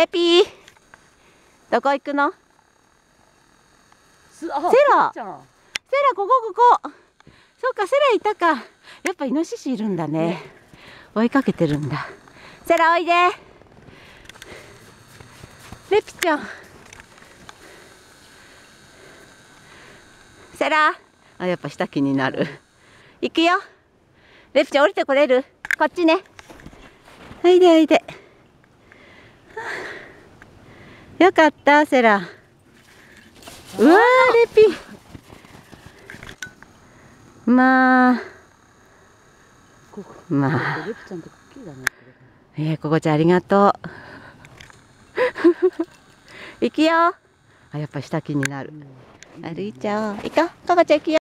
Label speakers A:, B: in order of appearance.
A: レピー。どこ行くの？セラ。セラここここ。そうかセラいたか。やっぱイノシシいるんだね。
B: ね。
A: 追いかけてるんだ。セラおいで。レピちゃん。セラ。あやっぱ下気になる。行くよ。レピちゃん降りてこれる？こっちね。おいでおいでよかったセラ。うわーレピ。まあ。まあ。えー、ここちゃんありがとう。行くよ。あやっぱ下気になる。
B: うん。
A: 歩いちゃおう。行こう。ここちゃん行くよ